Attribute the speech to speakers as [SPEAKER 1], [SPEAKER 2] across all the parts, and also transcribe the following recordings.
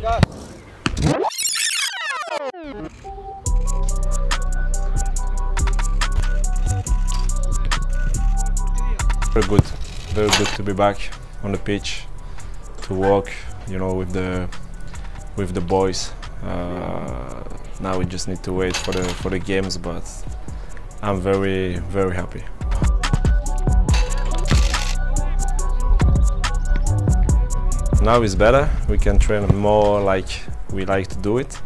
[SPEAKER 1] Very good, very good to be back on the pitch, to walk, you know, with the with the boys. Uh, now we just need to wait for the for the games, but I'm very very happy. Now it's better. We can train more like we like to do it.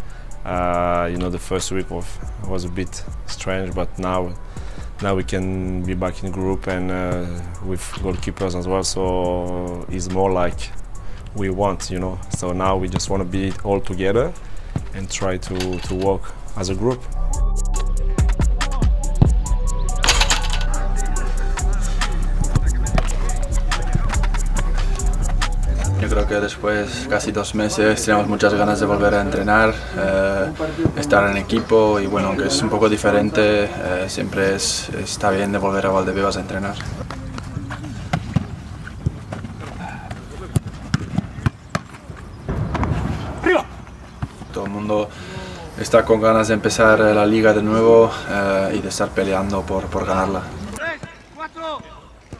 [SPEAKER 1] Uh, you know, the first week of was a bit strange, but now now we can be back in group and uh, with goalkeepers as well. So it's more like we want, you know. So now we just want to be all together and try to, to work as a group.
[SPEAKER 2] Creo que después casi dos meses tenemos muchas ganas de volver a entrenar, eh, estar en equipo y bueno, aunque es un poco diferente, eh, siempre es, está bien de volver a Valdebebas a entrenar. Todo el mundo está con ganas de empezar la liga de nuevo eh, y de estar peleando por, por ganarla.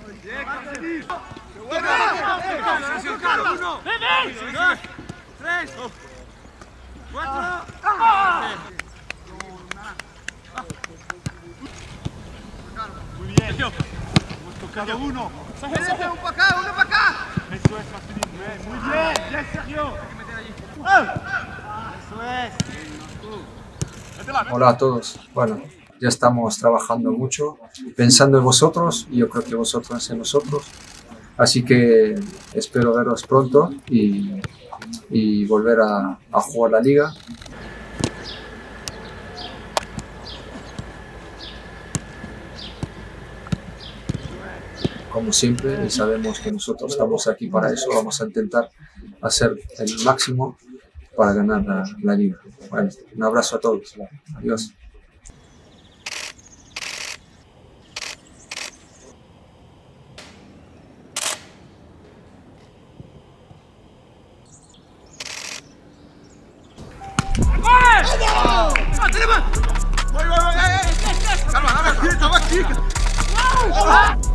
[SPEAKER 3] Muy bien. Hemos tocado uno. Uno para acá, uno para acá. Eso es. Muy bien, bien, Sergio. Eso es.
[SPEAKER 4] Hola a todos. Bueno, ya estamos trabajando mucho, pensando en vosotros y yo creo que vosotros en nosotros. Así que espero veros pronto y, volver a, jugar la liga. Como siempre, y sabemos que nosotros estamos aquí para eso, vamos a intentar hacer el máximo para ganar la, liga. Un abrazo a todos. Adiós. Terima, terima. Woi, woi, woi. Salah, salah. Sama kiri. Wow.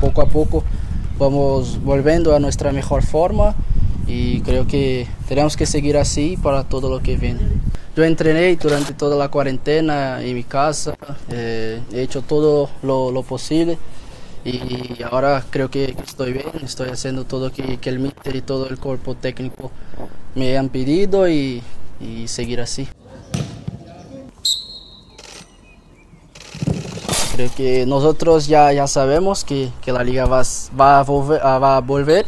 [SPEAKER 5] Poco a poco vamos volviendo a nuestra mejor forma y creo que tenemos que seguir así para todo lo que viene. Yo entrené durante toda la cuarentena en mi casa, eh, he hecho todo lo, lo, posible y ahora creo que estoy bien, estoy haciendo todo que, que el míster y todo el cuerpo técnico me han pedido y, y seguir así. Que nosotros ya, ya sabemos que, que la liga va, va, a volver, va a volver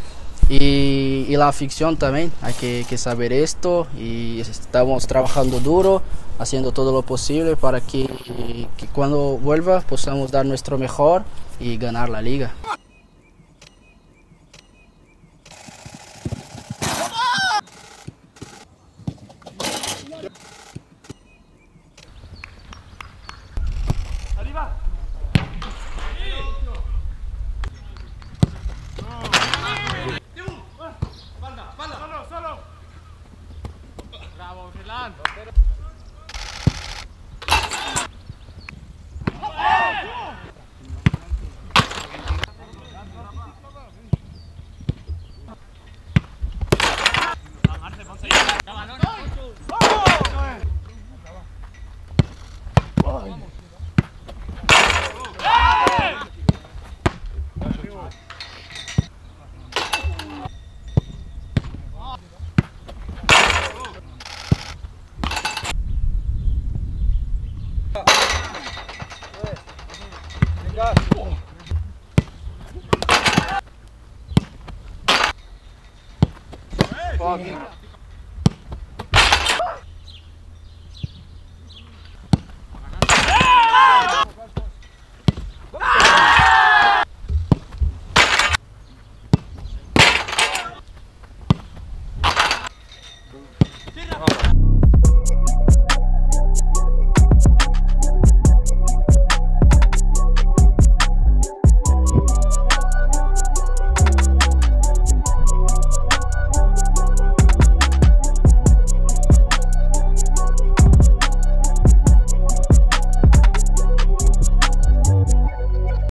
[SPEAKER 5] y, la afición también. Hay que, que, saber esto y estamos trabajando duro, haciendo todo lo posible para que, que cuando vuelva podamos dar nuestro mejor y ganar la liga. fucking